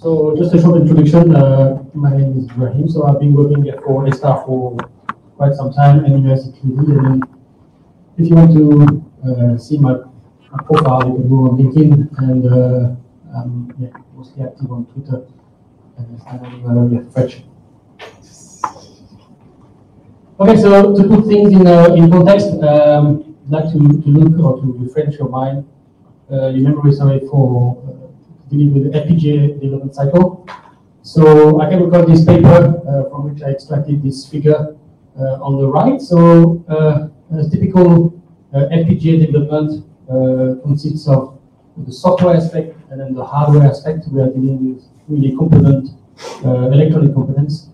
So just a short introduction. Uh, my name is Brahim. So I've been working for A-Star for quite some time and University And if you want to uh, see my, my, profile, you can go on LinkedIn and uh, I'm yeah, mostly active on Twitter and uh, French. Okay, so to put things in, uh, in context, um, I'd like to, to look or to refresh your mind, uh, your memory, sorry, for dealing with the FPGA development cycle. So I came across this paper uh, from which I extracted this figure uh, on the right. So uh, a typical FPGA development consists of the software aspect and then the hardware aspect. We are dealing with really component, electronic components.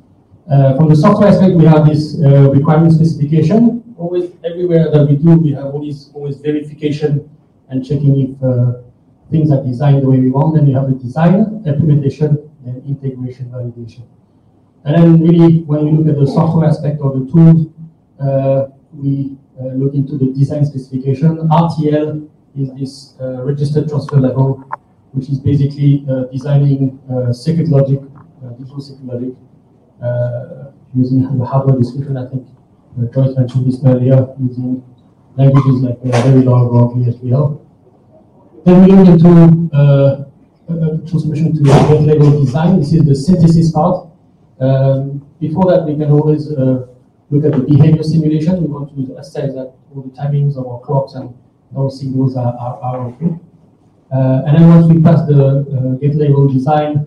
Uh, from the software aspect, we have this uh, requirement specification. Always, everywhere that we do, we have always always verification and checking if uh, things are designed the way we want. Then you have the design, implementation, and integration validation. And then really, when you look at the software aspect of the tools, uh, we uh, look into the design specification. RTL is this uh, registered transfer level, which is basically designing circuit logic, digital circuit logic, uh, using the hardware description. I think uh, Joyce mentioned this earlier, using languages like uh, Verilog or VHDL. Then we move into uh, transformation to gate level design. This is the synthesis part. Um, before that, we can always uh, look at the behavior simulation. We want to assess that all the timings of our clocks and those signals are, are, are okay. Uh, and then once we pass the uh, gate level design,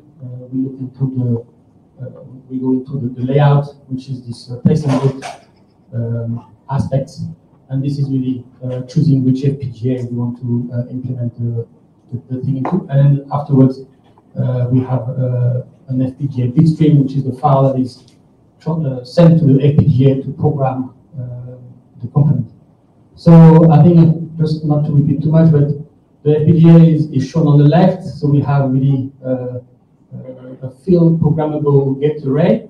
we look into the we go into the, the layout, which is this uh, place and um, aspects. And this is really uh, choosing which FPGA we want to uh, implement the, the, the, thing into. And then afterwards, uh, we have uh, an FPGA bitstream, which is the file that is uh, sent to the FPGA to program the component. So I think, just not to repeat too much, but the FPGA is, is shown on the left. So we have really a field programmable gate array.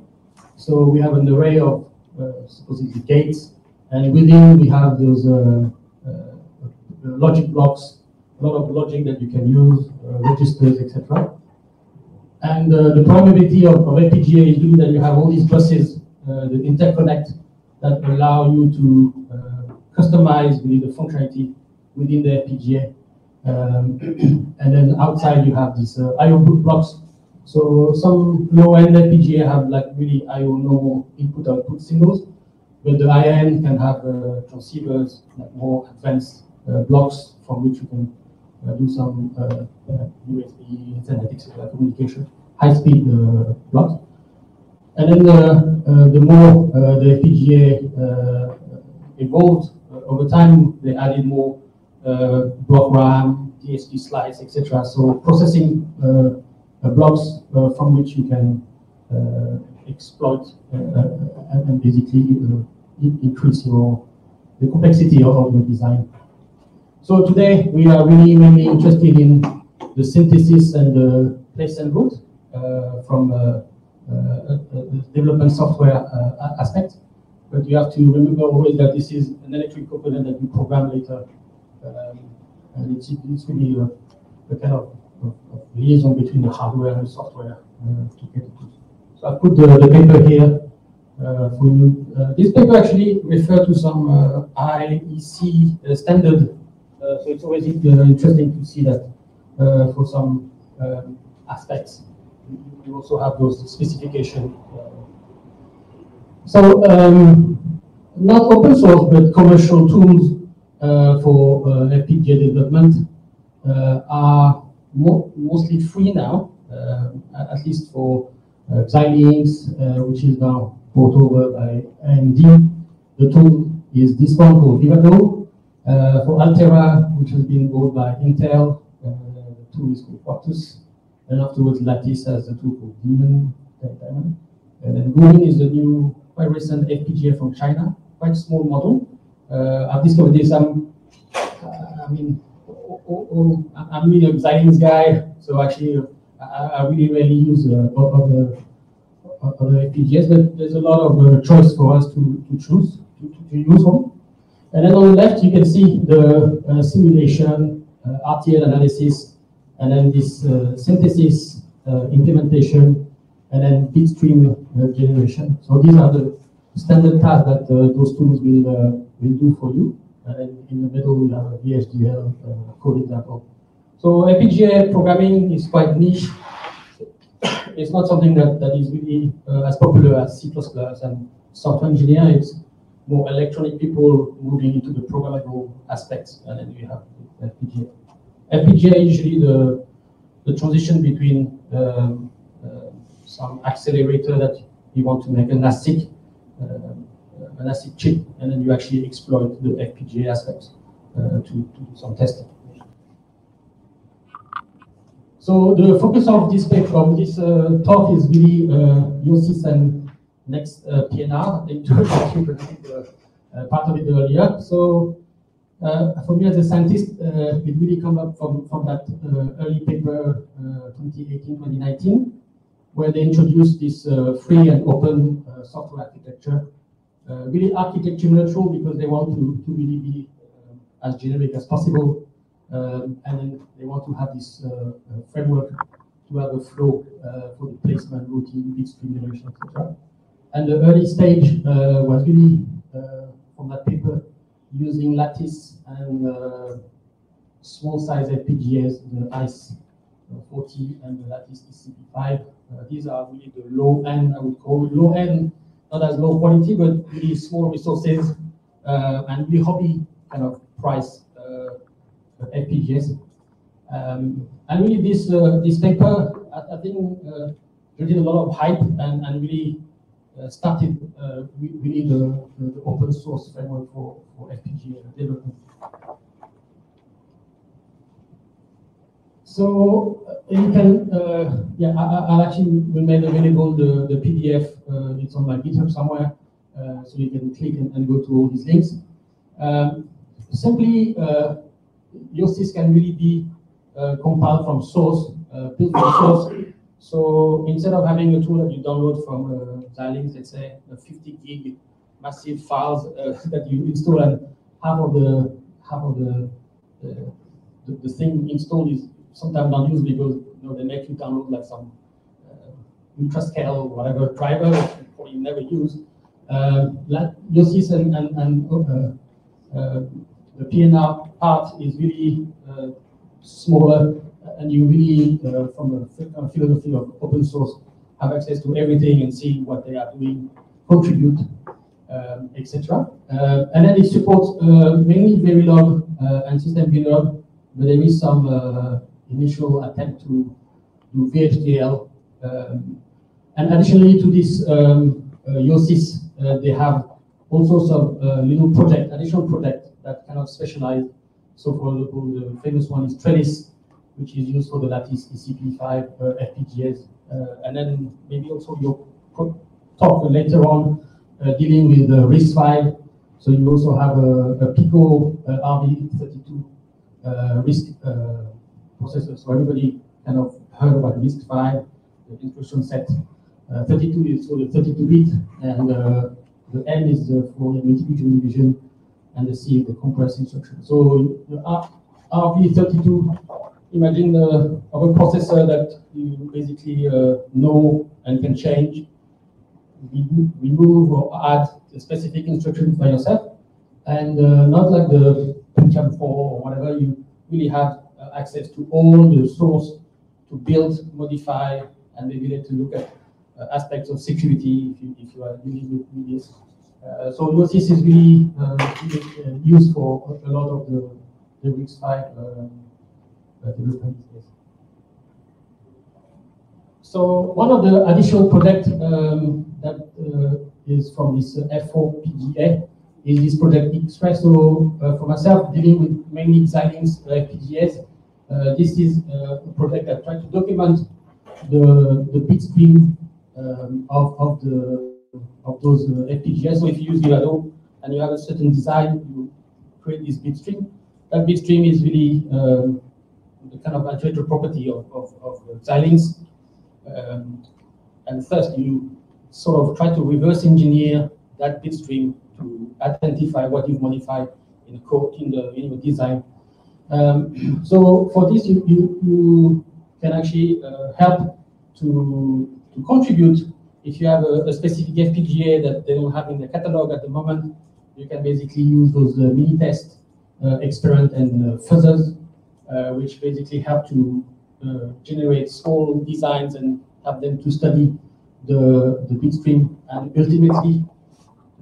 So we have an array of uh, supposedly gates, and within we have those uh, uh, logic blocks, a lot of logic that you can use, registers, etc. And the probability of, of FPGA is really that you have all these buses the interconnect that allow you to customize really the functionality within the FPGA. Um, and then outside you have these uh, I/O blocks so some low-end FPGA have like really IO no input-output signals, but the IN can have uh, transceivers, like more advanced uh, blocks from which you can uh, do some USB, uh, Ethernet, etc. communication, high-speed uh, blocks. And then the, the more the FPGA evolved over time, they added more block RAM, DSP slice, etc. So processing uh, blocks uh, from which you can uh, exploit uh, and basically uh, increase your the complexity of the design. So today we are really mainly interested in the synthesis and the place and route uh, from a, a, development software aspect. But you have to remember always that this is an electric component that we program later. Um, and it's, it's really a, a kind of of, of liaison between the hardware and the software uh, to get it. So I put the, the paper here uh, for you. Uh, this paper actually refers to some IEC standard. so it's always interesting to see that for some um, aspects. You also have those specifications. so um, not open source, but commercial tools uh, for uh, FPGA development uh, are mo mostly free now, uh, at least for uh, Xilinx, uh, which is now bought over by AMD. The tool is this one called Vivado. for Altera, which has been bought by Intel, the tool is called Quartus. And afterwards, Lattice has a tool called Diamond. And then Gowin is the new, quite recent FPGA from China, quite small model. Uh, I've discovered this. Um, uh, I mean, oh, oh, I'm really a Xilinx guy, so actually I, I really rarely use uh, other, other FPGAs, but there's a lot of uh, choice for us to, to choose, to, to, use one. And then on the left, you can see the uh, simulation, uh, RTL analysis, and then this uh, synthesis uh, implementation, and then bitstream generation. So these are the standard tasks that those tools will will do for you. And in the middle, we have a VHDL code example. So FPGA programming is quite niche. It's not something that, that is really uh, as popular as C++ and software engineer. It's more electronic people moving into the programmable aspects, and then you have FPGA. FPGA is usually the the transition between um, uh, some accelerator that you want to make an ASIC, uh, an ASIC chip, and then you actually exploit the FPGA aspects uh, to, to do some testing. So the focus of this this uh, talk is really uh, Yosys and next uh, PNR. Presented uh, part of it earlier. So uh, for me as a scientist, uh, it really come up from, from that uh, early paper 2018-2019, where they introduced this free and open software architecture. really architecture neutral because they want to, to really be as generic as possible. Um, and then they want to have this framework to have a flow uh, for the placement, routing, bitstream generation, etc. And the early stage uh, was really uh, from that paper using lattice and uh, small size FPGAs, the ICE uh, 40 and the lattice ECP5. Uh, these are really the low end, I would call low end, not as low quality, but really small resources uh, and really hobby kind of price uh, FPGAs. Um, and really this uh, this paper, I, I think, uh, a lot of hype and, and really uh, started really the, the, open source framework for, for FPGA development. So uh, you can, uh, yeah, I, will actually make available the, the PDF. Uh, it's on my GitHub somewhere, so you can click and, and, go to all these links. Um, simply, uh, Yosys can really be compiled from source, built from source, so instead of having a tool that you download from uh, Xilinx, let's say a 50 gig massive files uh, that you install, and half of the half of the uh, the, the, thing installed is sometimes not used because you know they make you download like some uh, ultrascale or whatever driver that you probably never use. Uh, Yosys and, and, and uh, uh, the PNR part is really uh, smaller and you really, uh, from a philosophy of open source, have access to everything and see what they are doing, contribute, um, etc. Uh, and then it supports uh, mainly Verilog uh, and System Verilog, but there is some uh, initial attempt to do VHDL. Um, and additionally to this um, Yosys, uh, they have also some little project, additional project that kind of specialize. So for the famous one is Trellis, which is used for the lattice ECP5 uh, FPGAs. Uh, and then maybe also you'll talk later on uh, dealing with the RISC-V. So you also have a, a Pico RV32 RISC processor. So everybody kind of heard about RISC-V, the instruction set. Uh, 32 is for the 32-bit, and uh, the M is uh, for the multiplication division, and the C the compressed instruction. So the RV32 imagine uh, of a processor that you basically uh, know and can change, remove or add specific instruction by yourself, and uh, not like the Pentium 4 or whatever, you really have uh, access to all the source to build, modify, and maybe to look at uh, aspects of security if you, if you are using this. Uh, so Yosys is really, really used for a lot of the, the RISC-V so one of the additional projects um, that uh, is from this uh, F4 PGA is this project X-Ray. So uh, for myself, dealing with mainly Xilinx FPGAs, uh, this is uh, a project that tries to document the the bit stream um, of, of the of those uh, FPGAs. So if you use Vivado and you have a certain design, you create this bit stream. That bit stream is really um, the kind of intellectual property of, of, of Xilinx. Um, and first, you sort of try to reverse engineer that bit stream to identify what you've modified in the code, in the, in the design. Um, so for this, you, you, you can actually uh, help to, to contribute. If you have a, a, specific FPGA that they don't have in the catalog at the moment, you can basically use those uh, mini test uh, experiment and uh, fuzzers, uh, which basically help to uh, generate small designs and have them to study the, the bitstream and ultimately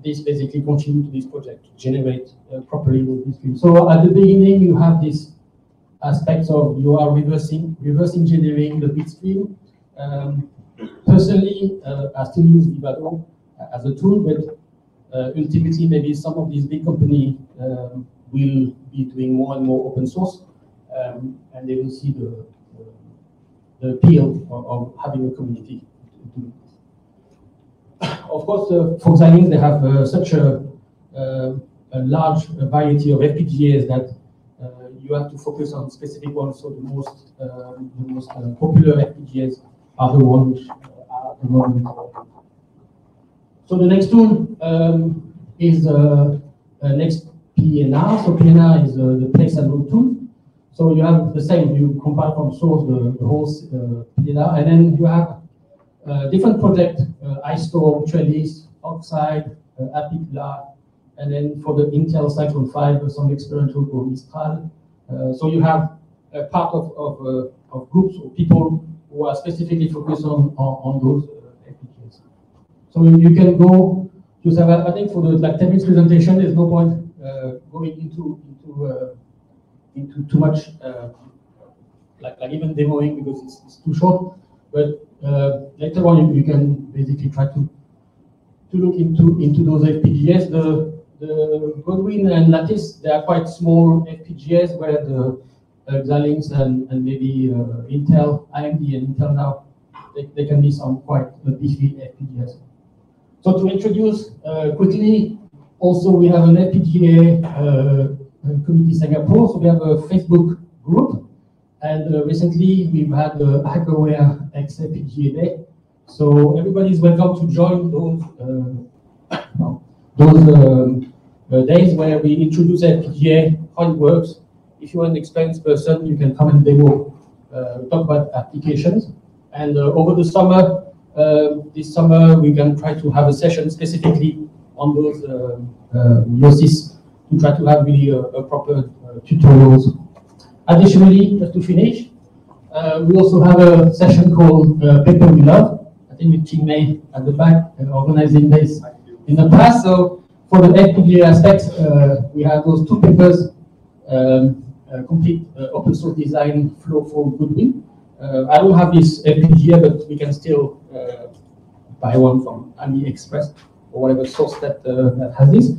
this basically contribute to this project to generate properly the bitstream. So at the beginning you have this aspects of you are reversing reverse engineering the bitstream. Um, personally, uh, I still use Vivado as a tool, but uh, ultimately maybe some of these big companies um, will be doing more and more open source, um, and they will see the, the, appeal of, of, having a community Of course, uh, for Xilinx, they have uh, such a, uh, a large variety of FPGAs that you have to focus on specific ones. So the most um, the most uh, popular FPGAs are the ones at the moment. So the next tool um, is uh, uh, next PNR. So PNR is uh, the place and tool. So you have the same. You compile from source the, the whole uh, PNR, and then you have uh, different projects: uh, IceStorm, Trellis, Oxide, uh, and then for the Intel Cyclone 5, some experimental called Mistral. Uh, so you have a part of, of, uh, of groups or people who are specifically focused on, on, on those uh, FPGAs. So you can go to have, I think for the like 10 minutes presentation, there's no point going into into into too much like, like even demoing because it's, it's too short. But uh, later on, you, you, can basically try to to look into into those FPGAs. The the Gowin and Lattice, they are quite small FPGAs where the uh, Xilinx and, and maybe uh, Intel, AMD and Intel now, they, they can be some quite uh, beefy FPGAs. So to introduce uh, quickly, also we have an FPGA uh, community Singapore. So we have a Facebook group, and uh, recently we've had a Hackerware X FPGA Day. So everybody is welcome to join those uh, those um, uh, days where we introduce FPGA, how it works. If you're an experienced person, you can come and demo, uh, talk about applications. And uh, over the summer, this summer, we can try to have a session specifically on those Yosys to try to have really a, proper tutorials. Additionally, just to finish, uh, we also have a session called uh, Paper We Love. I think with Ching Mei at the back uh, organizing this in the past. So for the FPGA aspects, uh, we have those two papers, um, complete uh, open source design flow for Gowin. Uh, I don't have this FPGA, but we can still buy one from AliExpress or whatever source that, that has this.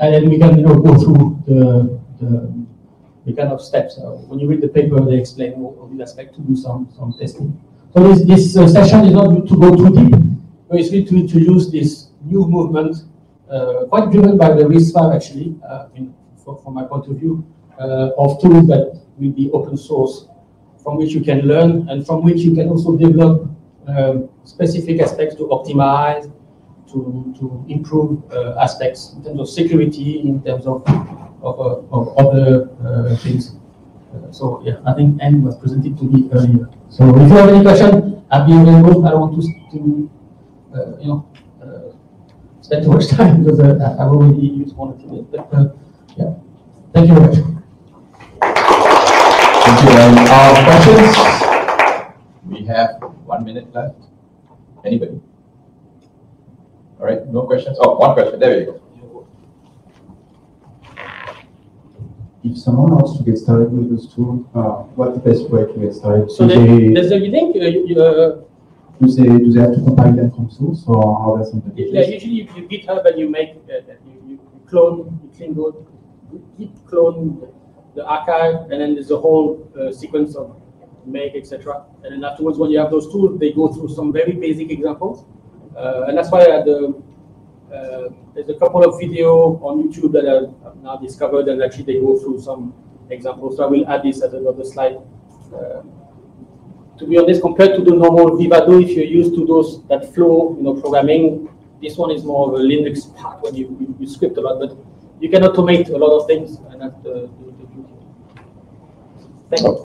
And then we can you know, go through the, the, the kind of steps. Uh, when you read the paper, they explain all, all these aspects to do some, some testing. So this, this uh, session is not to go too deep, but it's really to introduce this new movement, uh, quite driven by the RISC-V actually, uh, in, for, from my point of view, uh, of tools that will be open source, from which you can learn and from which you can also develop um, specific aspects to optimize, to, to improve uh, aspects in terms of security, in terms of, of, uh, of other uh, things. so yeah, I think N was presented to me earlier. So if you have any question, I'll be available. I don't want to, to you know, spend too much time because uh, I've already used one or two But uh, yeah, thank you very much. Thank you. Our questions? We have one minute left. Anybody? All right, no questions. Oh, one question. There we go. If someone wants to get started with this tool, uh, what's the best way to get started? So, so they, there's a, you think uh, you, uh, do they do they have to compile them from source or how does it? Yeah, usually you, you GitHub and you make uh, you, you clone you clean code, git clone the archive, and then there's a whole uh, sequence of make etc. And then afterwards, when you have those tools, they go through some very basic examples, uh, and that's why the uh, there's a couple of video on YouTube that I've now discovered, and actually they go through some examples. So I will add this as another slide. Uh, to be honest, compared to the normal Vivado, if you're used to those that flow, you know, programming, this one is more of a Linux part when you, you, you script a lot, but you can automate a lot of things, and that's the, the,